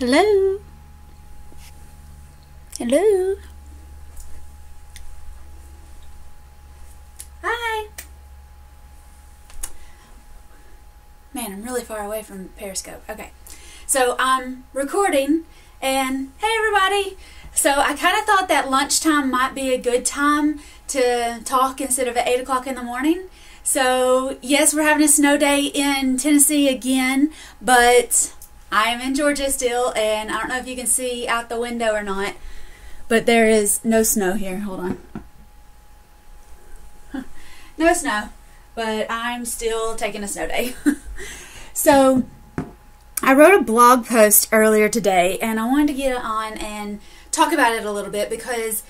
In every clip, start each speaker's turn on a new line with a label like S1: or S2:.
S1: Hello? Hello? Hi! Man, I'm really far away from Periscope. Okay. So I'm recording, and hey everybody! So I kind of thought that lunchtime might be a good time to talk instead of at 8 o'clock in the morning. So, yes, we're having a snow day in Tennessee again, but I am in Georgia still, and I don't know if you can see out the window or not, but there is no snow here. Hold on. no snow, but I'm still taking a snow day. so, I wrote a blog post earlier today, and I wanted to get on and talk about it a little bit because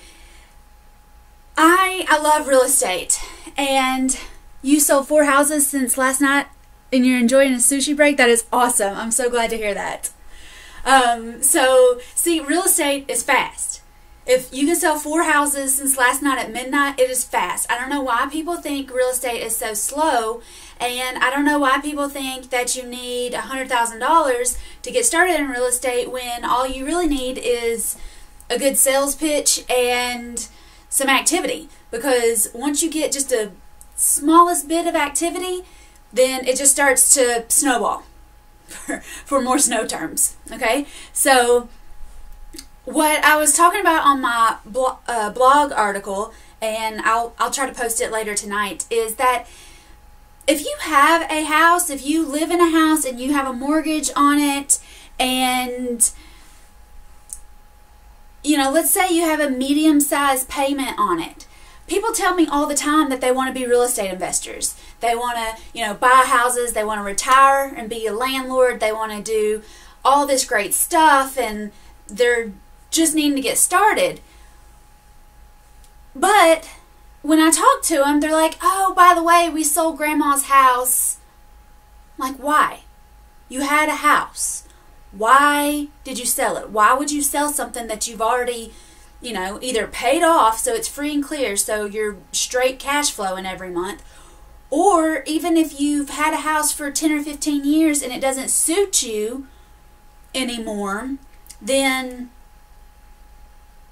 S1: I I love real estate, and you sold four houses since last night and you're enjoying a sushi break. That is awesome. I'm so glad to hear that. Um, so, see, real estate is fast. If you can sell four houses since last night at midnight, it is fast. I don't know why people think real estate is so slow, and I don't know why people think that you need $100,000 to get started in real estate when all you really need is a good sales pitch and some activity. Because once you get just a smallest bit of activity, then it just starts to snowball for, for more snow terms. Okay, so what I was talking about on my blo- uh, blog article, and I'll I'll try to post it later tonight, is that if you have a house, if you live in a house and you have a mortgage on it, and you know, let's say you have a medium sized payment on it people tell me all the time that they want to be real estate investors. They want to, you know, buy houses, they want to retire and be a landlord, they want to do all this great stuff and they're just needing to get started. But when I talk to them, they're like, "Oh, by the way, we sold grandma's house." I'm like, "Why? You had a house. Why did you sell it? Why would you sell something that you've already you know, either paid off so it's free and clear so you're straight cash flowing every month, or even if you've had a house for 10 or 15 years and it doesn't suit you anymore, then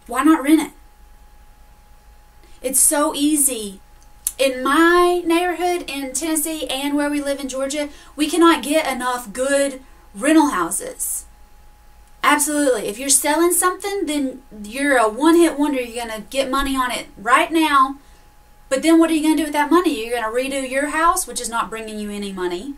S1: why not rent it? It's so easy. In my neighborhood in Tennessee and where we live in Georgia, we cannot get enough good rental houses. Absolutely. If you're selling something, then you're a one hit wonder. You're going to get money on it right now. But then what are you going to do with that money? You're going to redo your house, which is not bringing you any money.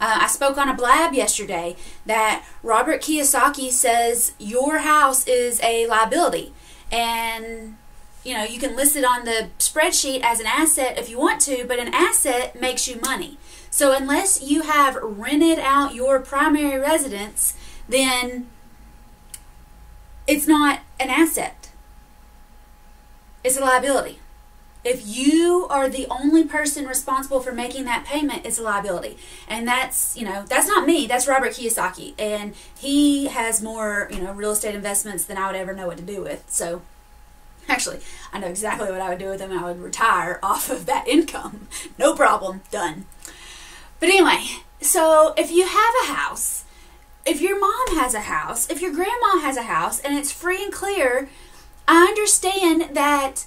S1: Uh, I spoke on a blab yesterday that Robert Kiyosaki says your house is a liability. And you know, you can list it on the spreadsheet as an asset if you want to, but an asset makes you money. So unless you have rented out your primary residence, then it's not an asset, it's a liability. If you are the only person responsible for making that payment, it's a liability. And that's, you know, that's not me, that's Robert Kiyosaki. And he has more, you know, real estate investments than I would ever know what to do with. So actually, I know exactly what I would do with them. I would retire off of that income. No problem, done. But anyway, so if you have a house if your mom has a house, if your grandma has a house, and it's free and clear, I understand that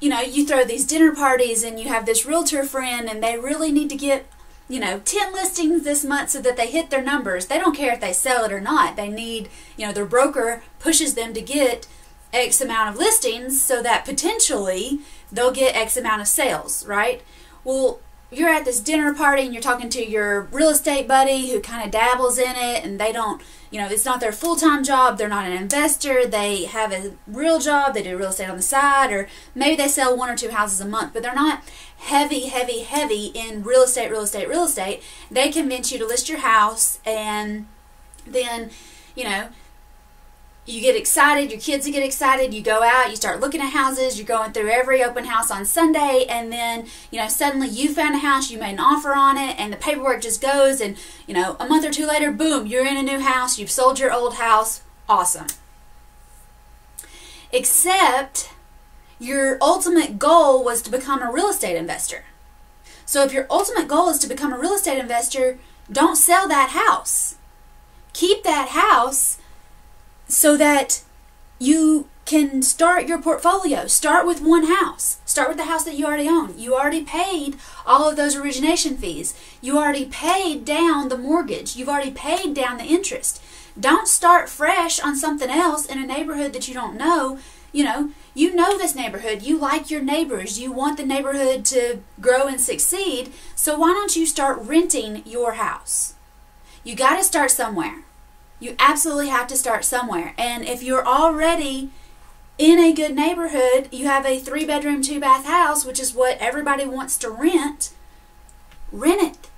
S1: you know you throw these dinner parties and you have this realtor friend and they really need to get you know 10 listings this month so that they hit their numbers. They don't care if they sell it or not. They need you know their broker pushes them to get x amount of listings so that potentially they'll get x amount of sales right? Well you're at this dinner party and you're talking to your real estate buddy who kind of dabbles in it and they don't you know it's not their full-time job they're not an investor they have a real job they do real estate on the side or maybe they sell one or two houses a month but they're not heavy heavy heavy in real estate real estate real estate. They convince you to list your house and then you know you get excited, your kids get excited, you go out, you start looking at houses, you're going through every open house on Sunday, and then, you know, suddenly you found a house, you made an offer on it, and the paperwork just goes, and, you know, a month or two later, boom, you're in a new house, you've sold your old house, awesome. Except your ultimate goal was to become a real estate investor. So if your ultimate goal is to become a real estate investor, don't sell that house. Keep that house so that you can start your portfolio. Start with one house. Start with the house that you already own. You already paid all of those origination fees. You already paid down the mortgage. You've already paid down the interest. Don't start fresh on something else in a neighborhood that you don't know. You know, you know this neighborhood. You like your neighbors. You want the neighborhood to grow and succeed. So why don't you start renting your house? You got to start somewhere. You absolutely have to start somewhere. And if you're already in a good neighborhood, you have a three bedroom, two bath house, which is what everybody wants to rent, rent it.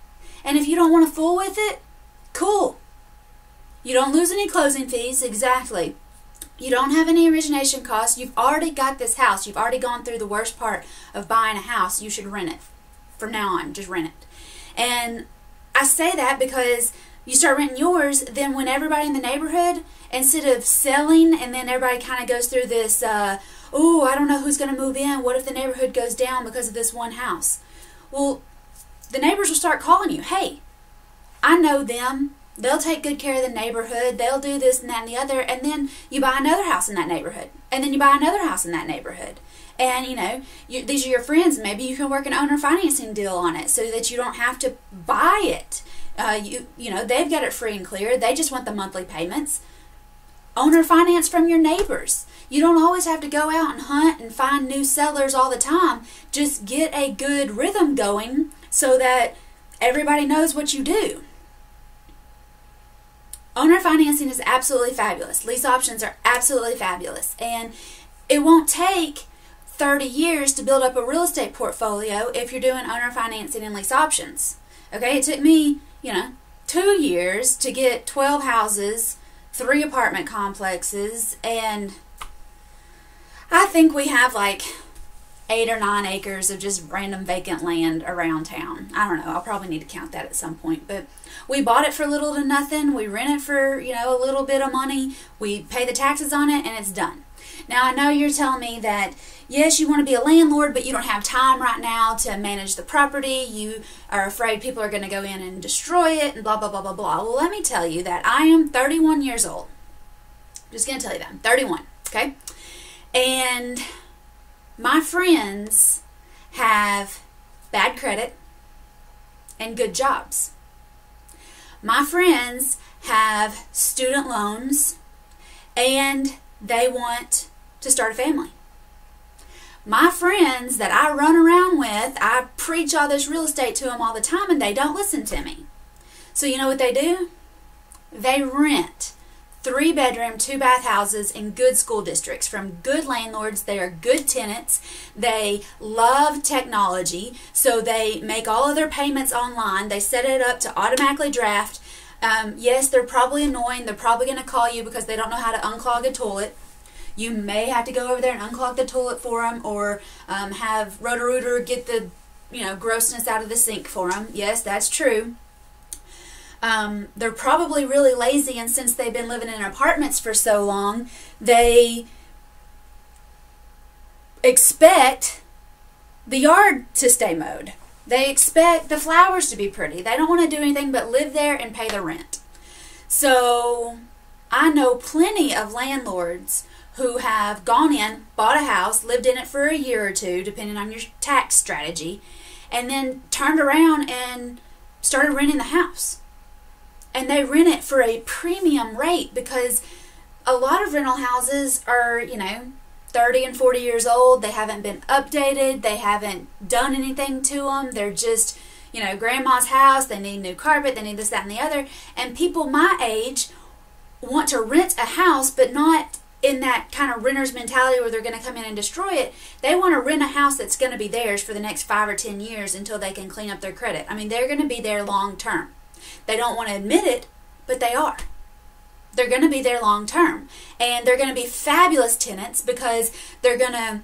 S1: And if you don't want to fool with it, cool. You don't lose any closing fees, exactly. You don't have any origination costs. You've already got this house. You've already gone through the worst part of buying a house. You should rent it. From now on, just rent it. And I say that because you start renting yours, then when everybody in the neighborhood, instead of selling and then everybody kind of goes through this, uh, oh, I don't know who's going to move in. What if the neighborhood goes down because of this one house? Well, the neighbors will start calling you. Hey, I know them. They'll take good care of the neighborhood. They'll do this and that and the other. And then you buy another house in that neighborhood. And then you buy another house in that neighborhood. And, you know, you, these are your friends. Maybe you can work an owner financing deal on it so that you don't have to buy it. Uh, you, you know, they've got it free and clear. They just want the monthly payments. Owner finance from your neighbors. You don't always have to go out and hunt and find new sellers all the time. Just get a good rhythm going so that everybody knows what you do. Owner financing is absolutely fabulous. Lease options are absolutely fabulous. And it won't take 30 years to build up a real estate portfolio if you're doing owner financing and lease options. Okay, it took me, you know, two years to get 12 houses, three apartment complexes, and I think we have like eight or nine acres of just random vacant land around town. I don't know. I'll probably need to count that at some point. But we bought it for little to nothing. We rent it for, you know, a little bit of money. We pay the taxes on it and it's done. Now, I know you're telling me that, yes, you want to be a landlord, but you don't have time right now to manage the property. You are afraid people are going to go in and destroy it and blah, blah, blah, blah, blah. Well, let me tell you that I am 31 years old. Just going to tell you that. I'm 31, okay? And my friends have bad credit and good jobs. My friends have student loans and they want to start a family. My friends that I run around with, I preach all this real estate to them all the time and they don't listen to me. So, you know what they do? They rent three bedroom, two bath houses in good school districts from good landlords. They are good tenants. They love technology, so they make all of their payments online. They set it up to automatically draft. Um, yes, they're probably annoying. They're probably going to call you because they don't know how to unclog a toilet. You may have to go over there and unclog the toilet for them, or um, have Roto-Rooter get the you know grossness out of the sink for them. Yes, that's true. Um, they're probably really lazy, and since they've been living in apartments for so long, they expect the yard to stay mowed. They expect the flowers to be pretty. They don't want to do anything but live there and pay the rent. So I know plenty of landlords who have gone in, bought a house, lived in it for a year or two, depending on your tax strategy, and then turned around and started renting the house and they rent it for a premium rate because a lot of rental houses are, you know, 30 and 40 years old. They haven't been updated. They haven't done anything to them. They're just, you know, grandma's house. They need new carpet. They need this, that, and the other. And people my age want to rent a house, but not in that kind of renter's mentality where they're going to come in and destroy it. They want to rent a house that's going to be theirs for the next five or 10 years until they can clean up their credit. I mean, they're going to be there long term. They don't want to admit it, but they are. They're going to be there long term. And they're going to be fabulous tenants because they're going to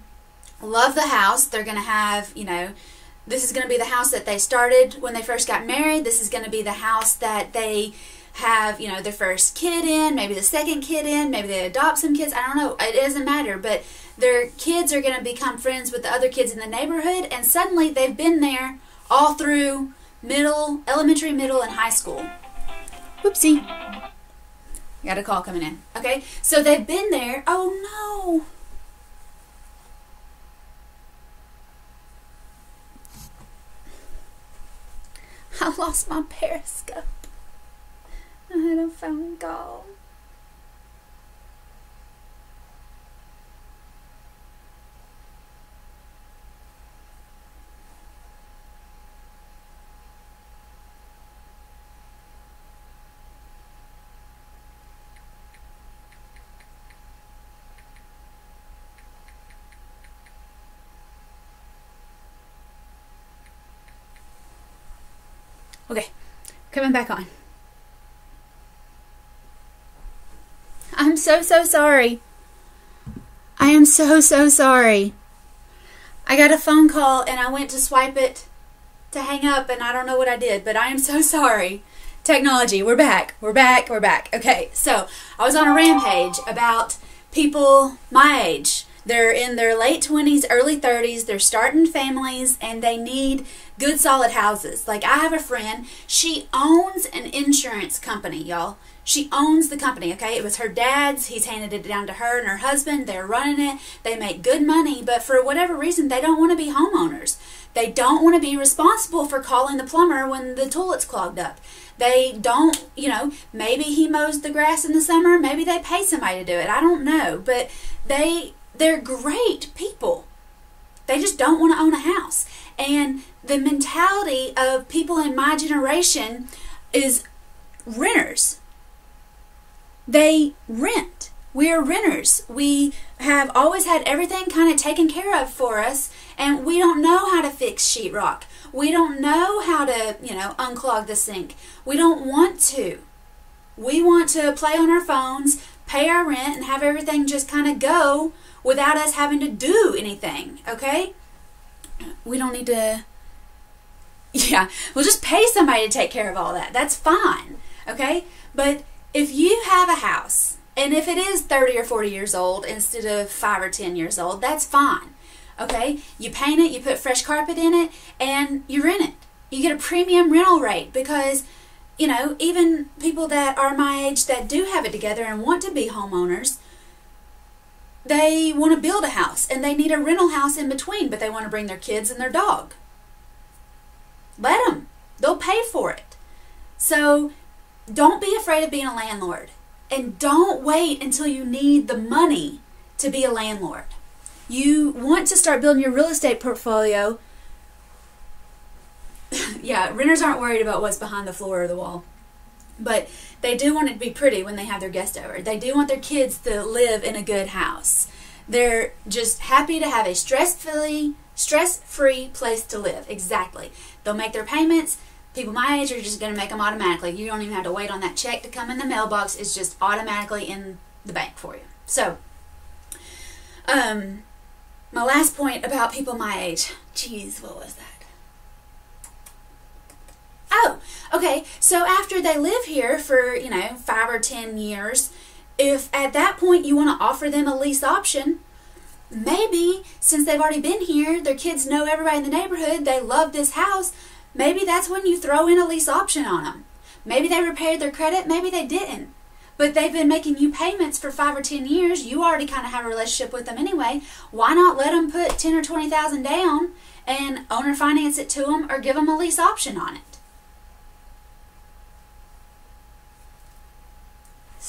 S1: love the house. They're going to have, you know, this is going to be the house that they started when they first got married. This is going to be the house that they have, you know, their first kid in, maybe the second kid in, maybe they adopt some kids. I don't know. It doesn't matter. But their kids are going to become friends with the other kids in the neighborhood, and suddenly they've been there all through middle, elementary, middle, and high school. Whoopsie. Got a call coming in. Okay, so they've been there. Oh no. I lost my periscope. I a phone call. Okay, coming back on. I'm so, so sorry. I am so, so sorry. I got a phone call and I went to swipe it to hang up and I don't know what I did, but I am so sorry. Technology, we're back. We're back. We're back. Okay, so I was on a rampage about people my age they're in their late 20s, early 30s, they're starting families, and they need good, solid houses. Like, I have a friend, she owns an insurance company, y'all. She owns the company, okay? It was her dad's. He's handed it down to her and her husband. They're running it. They make good money, but for whatever reason, they don't want to be homeowners. They don't want to be responsible for calling the plumber when the toilet's clogged up. They don't, you know, maybe he mows the grass in the summer. Maybe they pay somebody to do it. I don't know. But they they're great people. They just don't want to own a house. And the mentality of people in my generation is renters. They rent. We are renters. We have always had everything kind of taken care of for us, and we don't know how to fix sheetrock. We don't know how to, you know, unclog the sink. We don't want to. We want to play on our phones, pay our rent, and have everything just kind of go without us having to do anything, okay? We don't need to, yeah, we'll just pay somebody to take care of all that. That's fine, okay? But if you have a house, and if it is 30 or 40 years old instead of 5 or 10 years old, that's fine, okay? You paint it, you put fresh carpet in it, and you rent it. You get a premium rental rate because you know, even people that are my age that do have it together and want to be homeowners, they want to build a house and they need a rental house in between, but they want to bring their kids and their dog. Let them. They'll pay for it. So don't be afraid of being a landlord. And don't wait until you need the money to be a landlord. You want to start building your real estate portfolio. yeah, renters aren't worried about what's behind the floor or the wall. But they do want it to be pretty when they have their guests over. They do want their kids to live in a good house. They're just happy to have a stress-free, stress-free place to live. Exactly. They'll make their payments. People my age are just going to make them automatically. You don't even have to wait on that check to come in the mailbox. It's just automatically in the bank for you. So, um, my last point about people my age. Jeez, what was that? Oh, okay. So after they live here for, you know, five or ten years, if at that point you want to offer them a lease option, maybe since they've already been here, their kids know everybody in the neighborhood, they love this house, maybe that's when you throw in a lease option on them. Maybe they repaired their credit, maybe they didn't. But they've been making you payments for five or ten years. You already kind of have a relationship with them anyway. Why not let them put ten or twenty thousand down and owner finance it to them, or give them a lease option on it?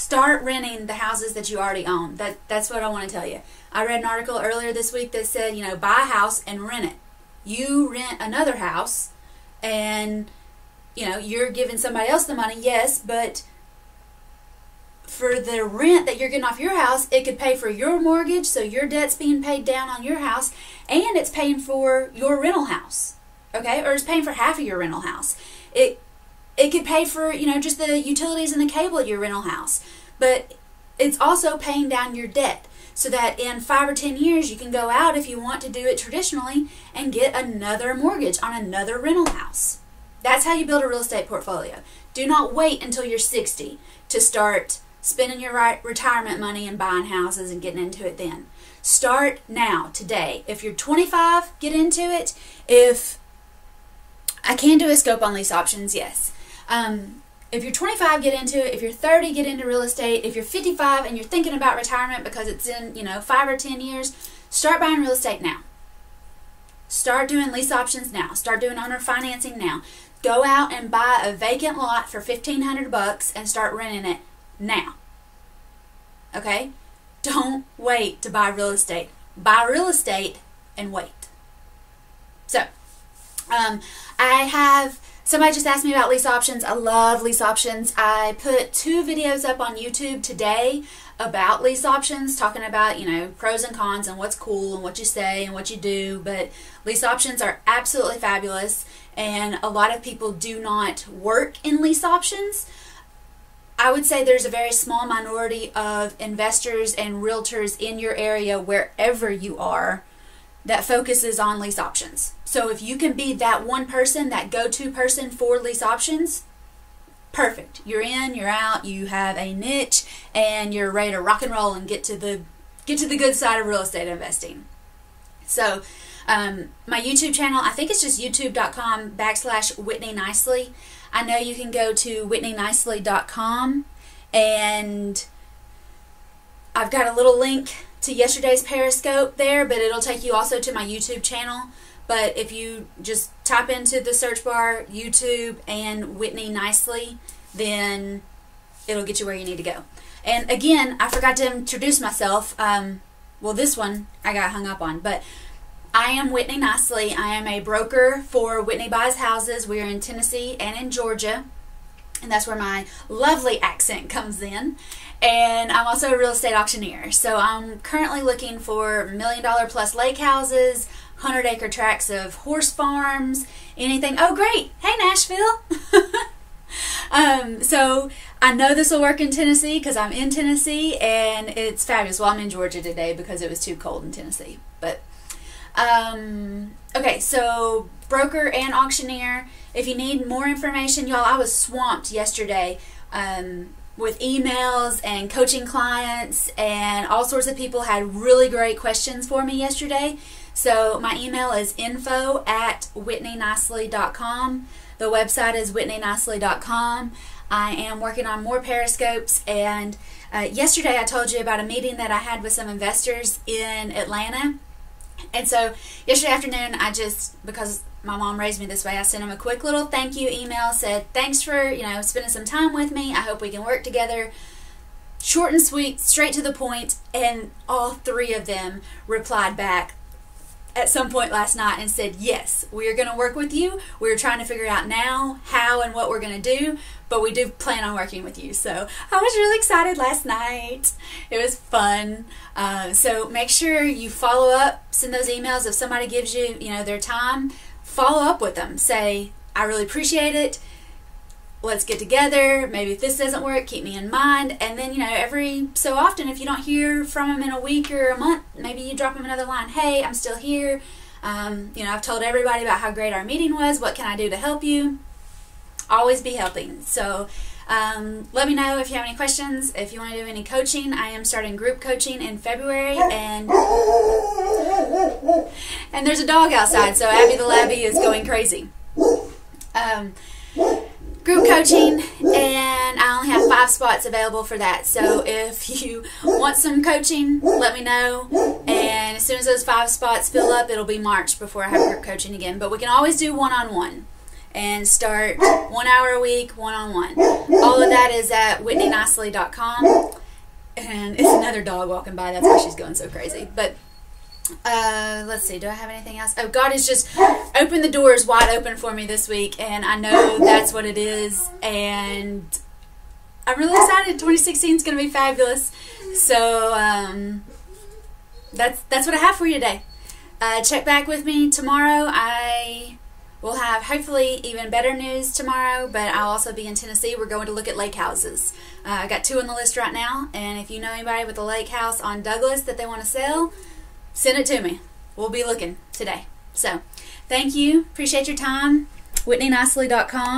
S1: Start renting the houses that you already own. That that's what I want to tell you. I read an article earlier this week that said, you know, buy a house and rent it. You rent another house and you know, you're giving somebody else the money, yes, but for the rent that you're getting off your house, it could pay for your mortgage, so your debt's being paid down on your house, and it's paying for your rental house. Okay? Or it's paying for half of your rental house. It it could pay for, you know, just the utilities and the cable at your rental house. But it's also paying down your debt so that in five or ten years you can go out if you want to do it traditionally and get another mortgage on another rental house. That's how you build a real estate portfolio. Do not wait until you're 60 to start spending your retirement money and buying houses and getting into it then. Start now, today. If you're 25, get into it. If I can do a scope on lease options, yes. Um, if you're 25, get into it. If you're 30, get into real estate. If you're 55 and you're thinking about retirement because it's in, you know, five or 10 years, start buying real estate now. Start doing lease options now. Start doing owner financing now. Go out and buy a vacant lot for 1500 bucks and start renting it now. Okay? Don't wait to buy real estate. Buy real estate and wait. So, um, I have somebody just asked me about lease options. I love lease options. I put two videos up on YouTube today about lease options, talking about, you know, pros and cons and what's cool and what you say and what you do. But lease options are absolutely fabulous, and a lot of people do not work in lease options. I would say there's a very small minority of investors and realtors in your area, wherever you are, that focuses on lease options. So if you can be that one person, that go to person for lease options, perfect. You're in, you're out, you have a niche, and you're ready to rock and roll and get to the get to the good side of real estate investing. So um, my YouTube channel, I think it's just youtube.com backslash Whitney Nicely. I know you can go to whitneynicely.com and I've got a little link to yesterday's Periscope there, but it'll take you also to my YouTube channel. But if you just type into the search bar YouTube and Whitney Nicely, then it'll get you where you need to go. And again, I forgot to introduce myself. Um, well, this one I got hung up on, but I am Whitney Nicely. I am a broker for Whitney Buys Houses. We are in Tennessee and in Georgia, and that's where my lovely accent comes in and I'm also a real estate auctioneer. So I'm currently looking for million dollar plus lake houses, 100 acre tracts of horse farms, anything. Oh, great. Hey, Nashville. um, so I know this will work in Tennessee because I'm in Tennessee and it's fabulous. Well, I'm in Georgia today because it was too cold in Tennessee. But, um, okay, so broker and auctioneer. If you need more information, y'all, I was swamped yesterday. Um, with emails and coaching clients and all sorts of people had really great questions for me yesterday. So my email is info at whitneynicely.com. The website is whitneynicely.com. I am working on more periscopes and uh, yesterday I told you about a meeting that I had with some investors in Atlanta. And so yesterday afternoon I just because my mom raised me this way. I sent him a quick little thank you email, said, Thanks for, you know, spending some time with me. I hope we can work together. Short and sweet, straight to the point, and all three of them replied back at some point last night and said, Yes, we are going to work with you. We're trying to figure out now how and what we're going to do, but we do plan on working with you. So I was really excited last night. It was fun. Uh, so make sure you follow up, send those emails if somebody gives you, you know, their time follow up with them. Say, I really appreciate it. Let's get together. Maybe if this doesn't work, keep me in mind. And then, you know, every so often, if you don't hear from them in a week or a month, maybe you drop them another line. Hey, I'm still here. Um, you know, I've told everybody about how great our meeting was. What can I do to help you? Always be helping. So, um, let me know if you have any questions. If you want to do any coaching, I am starting group coaching in February, and and there's a dog outside, so Abby the Labby is going crazy. Um, group coaching, and I only have five spots available for that. So if you want some coaching, let me know. And as soon as those five spots fill up, it'll be March before I have group coaching again. But we can always do one on one and start one hour a week, one on one. All of that is at whitneynicely.com. And it's another dog walking by. That's why she's going so crazy. But uh, let's see. Do I have anything else? Oh, God has just opened the doors wide open for me this week, and I know that's what it is. And I'm really excited. 2016 is going to be fabulous. So um, that's that's what I have for you today. Uh, check back with me tomorrow. I We'll have hopefully even better news tomorrow, but I'll also be in Tennessee. We're going to look at lake houses. Uh, I got two on the list right now, and if you know anybody with a lake house on Douglas that they want to sell, send it to me. We'll be looking today. So, thank you. Appreciate your time. WhitneyNicely.com.